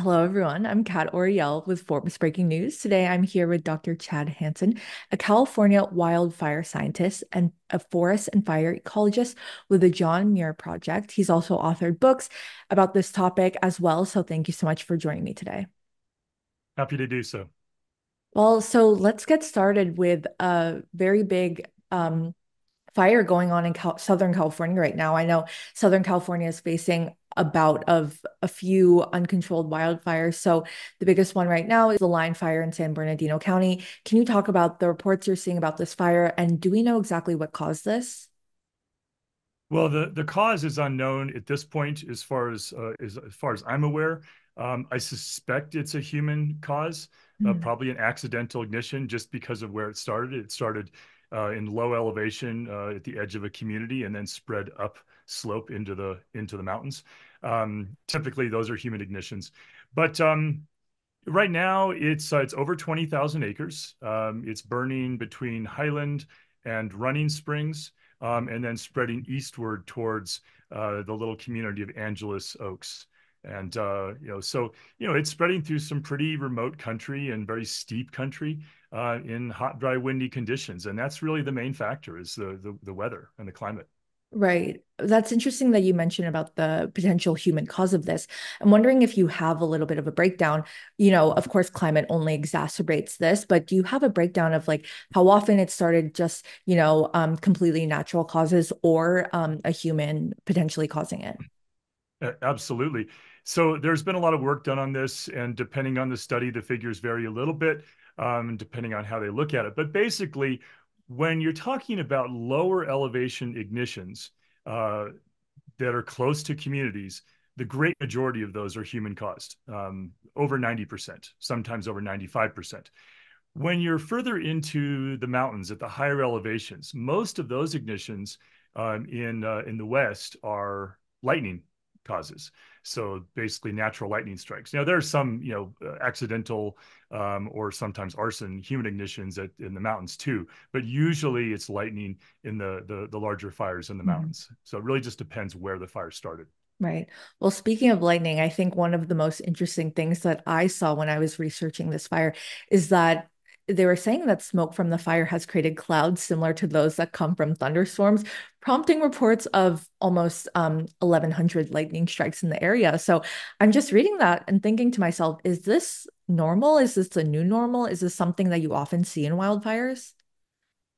Hello, everyone. I'm Cat Oriel with Forbes Breaking News. Today, I'm here with Dr. Chad Hanson, a California wildfire scientist and a forest and fire ecologist with the John Muir Project. He's also authored books about this topic as well. So, thank you so much for joining me today. Happy to do so. Well, so let's get started with a very big um, fire going on in Cal Southern California right now. I know Southern California is facing a bout of a few uncontrolled wildfires. So the biggest one right now is the line fire in San Bernardino County. Can you talk about the reports you're seeing about this fire and do we know exactly what caused this? Well, the, the cause is unknown at this point, as far as uh, as, as far as I'm aware. Um, I suspect it's a human cause, uh, hmm. probably an accidental ignition, just because of where it started. It started uh, in low elevation uh, at the edge of a community and then spread up slope into the into the mountains. Um, typically, those are human ignitions, but um, right now it's uh, it's over twenty thousand acres. Um, it's burning between Highland and Running Springs, um, and then spreading eastward towards uh, the little community of Angeles Oaks. And uh, you know, so you know, it's spreading through some pretty remote country and very steep country uh, in hot, dry, windy conditions, and that's really the main factor is the, the the weather and the climate. Right. That's interesting that you mentioned about the potential human cause of this. I'm wondering if you have a little bit of a breakdown. You know, of course, climate only exacerbates this, but do you have a breakdown of like how often it started just, you know, um, completely natural causes or um, a human potentially causing it? Absolutely. So there's been a lot of work done on this, and depending on the study, the figures vary a little bit, um, depending on how they look at it. But basically, when you're talking about lower elevation ignitions uh, that are close to communities, the great majority of those are human caused, um, over 90%, sometimes over 95%. When you're further into the mountains at the higher elevations, most of those ignitions um, in uh, in the west are lightning causes. So basically, natural lightning strikes. Now there are some, you know, uh, accidental um, or sometimes arson human ignitions at, in the mountains too, but usually it's lightning in the the, the larger fires in the mm-hmm. mountains. So it really just depends where the fire started. Right. Well, speaking of lightning, I think one of the most interesting things that I saw when I was researching this fire is that they were saying that smoke from the fire has created clouds similar to those that come from thunderstorms, prompting reports of almost um, 1,100 lightning strikes in the area. So I'm just reading that and thinking to myself, is this normal? Is this a new normal? Is this something that you often see in wildfires?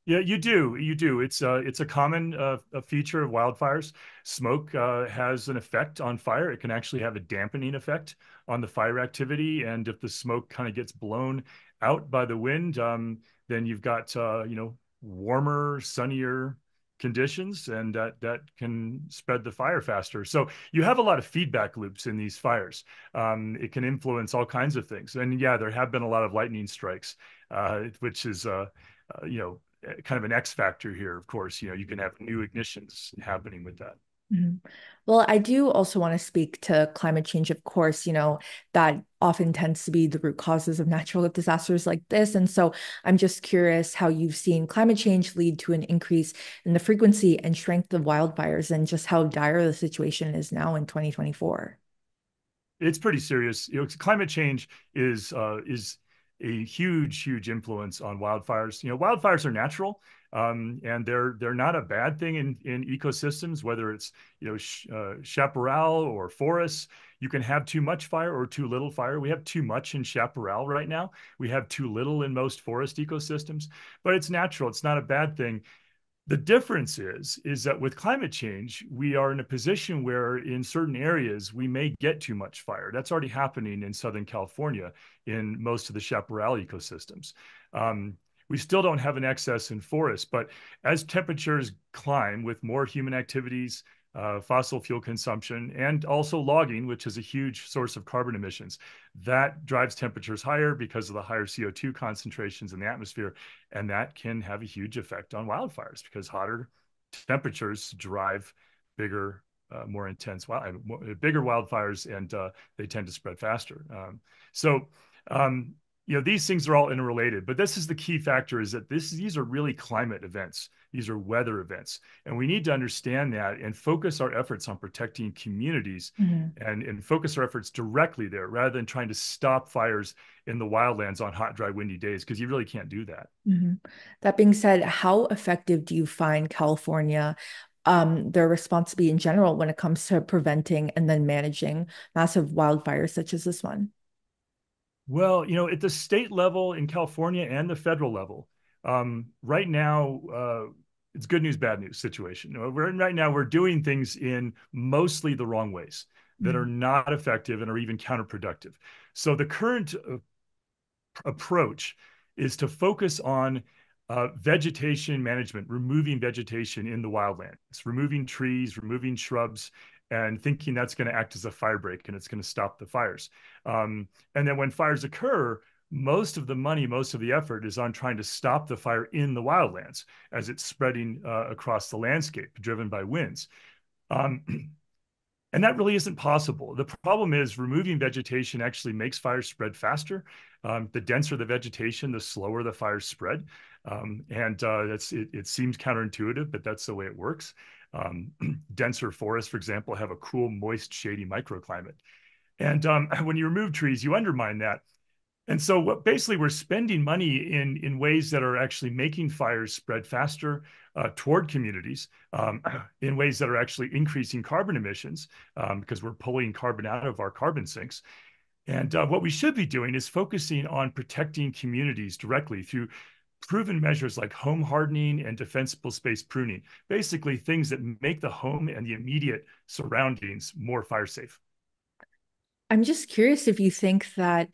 Yeah, you do. You do. It's uh, it's a common uh, a feature of wildfires. Smoke uh, has an effect on fire. It can actually have a dampening effect on the fire activity. And if the smoke kind of gets blown out by the wind, um, then you've got uh, you know warmer, sunnier conditions, and that that can spread the fire faster. So you have a lot of feedback loops in these fires. Um, it can influence all kinds of things. And yeah, there have been a lot of lightning strikes, uh, which is uh, uh you know kind of an X factor here. Of course, you know you can have new ignitions happening with that. Mm-hmm. Well, I do also want to speak to climate change, of course, you know, that often tends to be the root causes of natural disasters like this. And so I'm just curious how you've seen climate change lead to an increase in the frequency and strength of wildfires and just how dire the situation is now in 2024. It's pretty serious. You know, climate change is uh, is a huge, huge influence on wildfires. You know, wildfires are natural um, and they're they're not a bad thing in in ecosystems, whether it's you know sh- uh, chaparral or forests. You can have too much fire or too little fire. We have too much in chaparral right now. We have too little in most forest ecosystems, but it's natural. It's not a bad thing. The difference is is that with climate change, we are in a position where in certain areas we may get too much fire. That's already happening in Southern California in most of the chaparral ecosystems. Um, we still don't have an excess in forests, but as temperatures climb with more human activities, uh, fossil fuel consumption, and also logging, which is a huge source of carbon emissions. That drives temperatures higher because of the higher CO2 concentrations in the atmosphere. And that can have a huge effect on wildfires because hotter temperatures drive bigger, uh, more intense, wild, bigger wildfires, and uh, they tend to spread faster. Um, so, um, you know, these things are all interrelated, but this is the key factor is that this these are really climate events. These are weather events. And we need to understand that and focus our efforts on protecting communities mm-hmm. and, and focus our efforts directly there rather than trying to stop fires in the wildlands on hot, dry, windy days, because you really can't do that. Mm-hmm. That being said, how effective do you find California um, their response to be in general when it comes to preventing and then managing massive wildfires such as this one? Well, you know, at the state level in California and the federal level, um, right now, uh, it's good news, bad news situation. We're right now we're doing things in mostly the wrong ways that are mm-hmm. not effective and are even counterproductive. So the current uh, approach is to focus on uh, vegetation management, removing vegetation in the wildlands, removing trees, removing shrubs, and thinking that's going to act as a fire break and it's going to stop the fires. Um, and then when fires occur, most of the money, most of the effort is on trying to stop the fire in the wildlands as it's spreading uh, across the landscape, driven by winds. Um, and that really isn't possible. The problem is removing vegetation actually makes fires spread faster. Um, the denser the vegetation, the slower the fires spread. Um, and uh, that's it, it, seems counterintuitive, but that's the way it works. Um, denser forests, for example, have a cool, moist, shady microclimate. And um, when you remove trees, you undermine that. And so what basically we're spending money in, in ways that are actually making fires spread faster uh, toward communities um, in ways that are actually increasing carbon emissions um, because we're pulling carbon out of our carbon sinks. And uh, what we should be doing is focusing on protecting communities directly through proven measures like home hardening and defensible space pruning, basically things that make the home and the immediate surroundings more fire safe. I'm just curious if you think that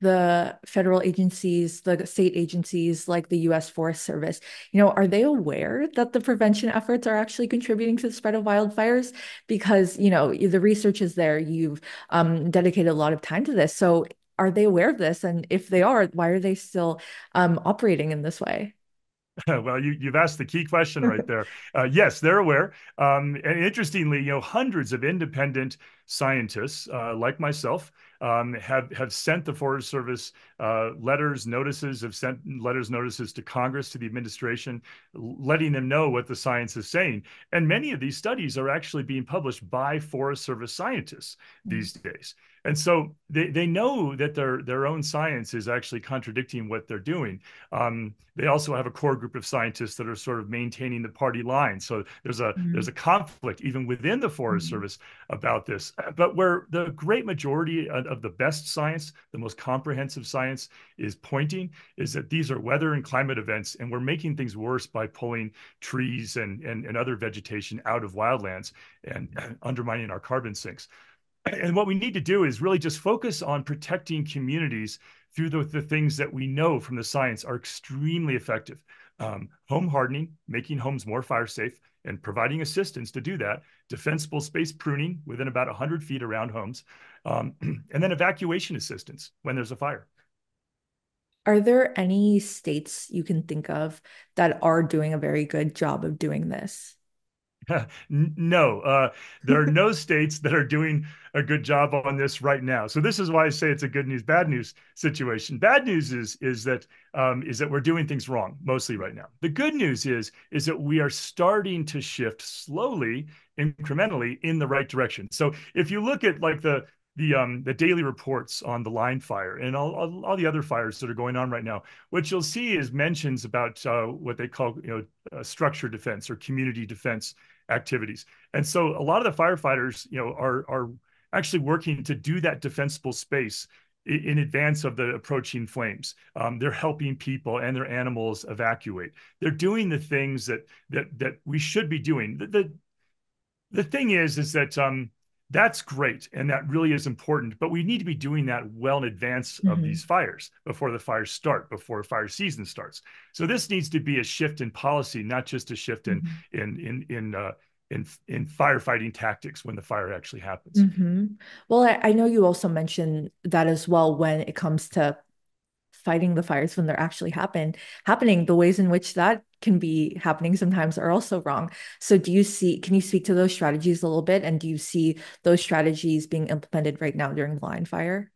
the federal agencies, the state agencies like the US Forest Service, you know, are they aware that the prevention efforts are actually contributing to the spread of wildfires? Because, you know, the research is there, you've um, dedicated a lot of time to this. So are they aware of this? And if they are, why are they still um, operating in this way? well, you, have asked the key question right there. Uh, yes, they're aware. Um, and interestingly, you know, hundreds of independent scientists uh, like myself um, have have sent the Forest Service uh, letters, notices, have sent letters, notices to Congress, to the administration, letting them know what the science is saying. And many of these studies are actually being published by Forest Service scientists mm-hmm. these days. And so they, they know that their their own science is actually contradicting what they're doing. Um, they also have a core group of scientists that are sort of maintaining the party line. So there's a mm-hmm. there's a conflict even within the Forest mm-hmm. Service about this. But where the great majority of, of the best science, the most comprehensive science, is pointing is that these are weather and climate events, and we're making things worse by pulling trees and and, and other vegetation out of wildlands and undermining our carbon sinks and what we need to do is really just focus on protecting communities through the, the things that we know from the science are extremely effective. Um, home hardening, making homes more fire safe, and providing assistance to do that. Defensible space pruning within about 100 feet around homes, um, and then evacuation assistance when there's a fire. Are there any states you can think of that are doing a very good job of doing this? no, uh, there are no states that are doing a good job on this right now. So this is why I say it's a good news, bad news situation. Bad news is is that um, is that we're doing things wrong mostly right now. The good news is is that we are starting to shift slowly, incrementally in the right direction. So if you look at like the the um the daily reports on the line fire and all, all, all, the other fires that are going on right now. What you'll see is mentions about uh, what they call you know uh, structure defense or community defense activities. And so a lot of the firefighters you know are are actually working to do that defensible space in, in advance of the approaching flames. Um, they're helping people and their animals evacuate. They're doing the things that that that we should be doing. The the, the thing is is that um that's great and that really is important but we need to be doing that well in advance of mm-hmm. these fires before the fires start before fire season starts so this needs to be a shift in policy not just a shift in mm-hmm. in in in uh, in in firefighting tactics when the fire actually happens. Mm-hmm. Well, I, I, know you also mentioned that as well when it comes to fighting the fires when they're actually happen happening. The ways in which that can be happening sometimes are also wrong. So do you see, can you speak to those strategies a little bit? And do you see those strategies being implemented right now during the line fire?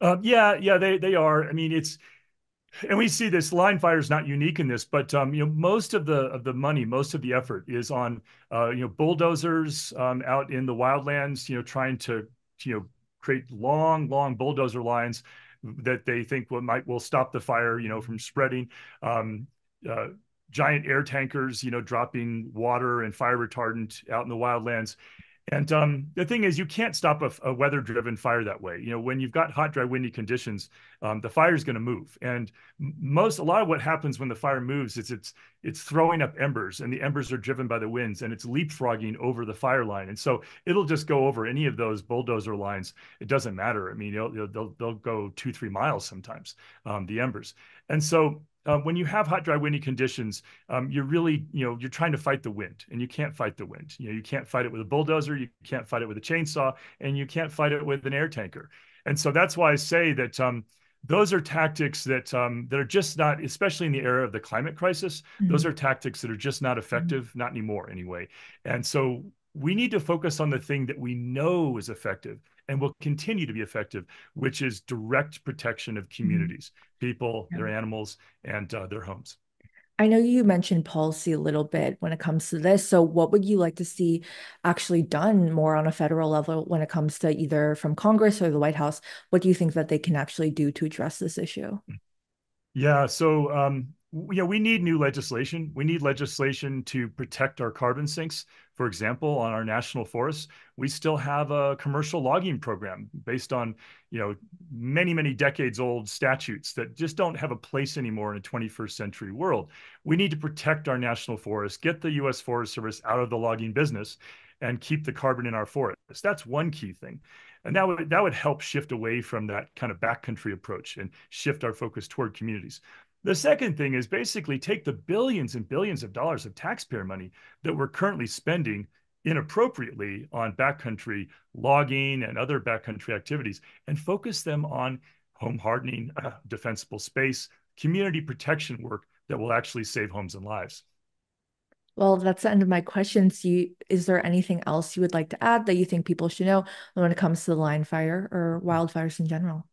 Uh, yeah, yeah, they they are. I mean, it's and we see this line fire is not unique in this, but um, you know, most of the of the money, most of the effort is on uh, you know bulldozers um, out in the wildlands, you know, trying to you know create long, long bulldozer lines that they think will might will stop the fire, you know, from spreading. Um, uh, giant air tankers, you know, dropping water and fire retardant out in the wildlands. And um, the thing is, you can't stop a, a weather-driven fire that way. You know, when you've got hot, dry, windy conditions, um, the fire is going to move. And most, a lot of what happens when the fire moves is it's it's throwing up embers, and the embers are driven by the winds, and it's leapfrogging over the fire line. And so it'll just go over any of those bulldozer lines. It doesn't matter. I mean, they'll they'll, they'll go two, three miles sometimes. Um, the embers, and so uh, when you have hot, dry, windy conditions, um, you're really, you know, you're trying to fight the wind, and you can't fight the wind. You know, you can't fight it with a bulldozer, you can't fight it with a chainsaw, and you can't fight it with an air tanker. And so that's why I say that um, those are tactics that um, that are just not, especially in the era of the climate crisis, mm-hmm. those are tactics that are just not effective, mm-hmm. not anymore anyway. And so we need to focus on the thing that we know is effective and will continue to be effective, which is direct protection of mm-hmm. communities, people, yeah. their animals, and uh, their homes. I know you mentioned policy a little bit when it comes to this. So, what would you like to see actually done more on a federal level when it comes to either from Congress or the White House? What do you think that they can actually do to address this issue? Yeah, so um, know, we need new legislation. We need legislation to protect our carbon sinks. For example, on our national forests, we still have a commercial logging program based on, you know, many, many decades old statutes that just don't have a place anymore in a 21st century world. We need to protect our national forests, get the U.S. Forest Service out of the logging business, and keep the carbon in our forests. That's one key thing. And that would that would help shift away from that kind of backcountry approach and shift our focus toward communities. The second thing is basically take the billions and billions of dollars of taxpayer money that we're currently spending inappropriately on backcountry logging and other backcountry activities and focus them on home hardening, uh, defensible space, community protection work that will actually save homes and lives. Well, that's the end of my questions. You, is there anything else you would like to add that you think people should know when it comes to the line fire or wildfires in general?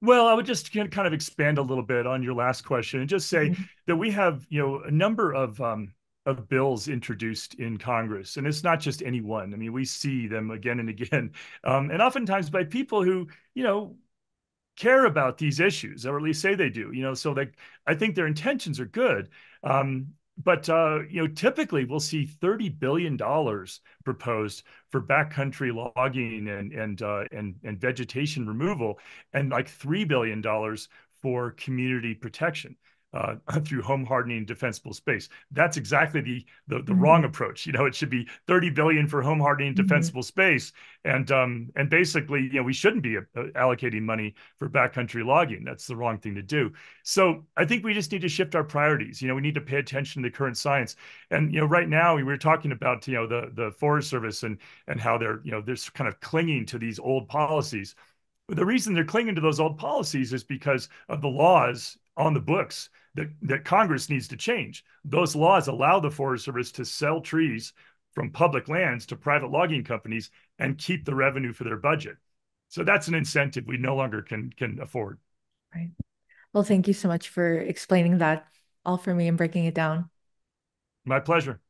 Well, I would just kind of expand a little bit on your last question and just say mm-hmm. that we have, you know, a number of um, of bills introduced in Congress, and it's not just any one. I mean, we see them again and again, um, and oftentimes by people who, you know, care about these issues, or at least say they do. You know, so like I think their intentions are good, um, but uh, you know, typically we'll see thirty billion dollars proposed for backcountry logging and and uh, and and vegetation removal, and like three billion dollars for community protection uh, through home hardening defensible space. That's exactly the the, the mm-hmm. wrong approach. You know, it should be 30 billion for home hardening mm-hmm. defensible space, and um, and basically, you know, we shouldn't be uh, allocating money for backcountry logging. That's the wrong thing to do. So I think we just need to shift our priorities. You know, we need to pay attention to the current science. And you know, right now we were talking about you know the the Forest Service and and how they're you know they're kind of clinging to these old policies. The reason they're clinging to those old policies is because of the laws on the books that, that Congress needs to change. Those laws allow the Forest Service to sell trees from public lands to private logging companies and keep the revenue for their budget. So that's an incentive we no longer can can afford. Right. Well, thank you so much for explaining that all for me and breaking it down. My pleasure.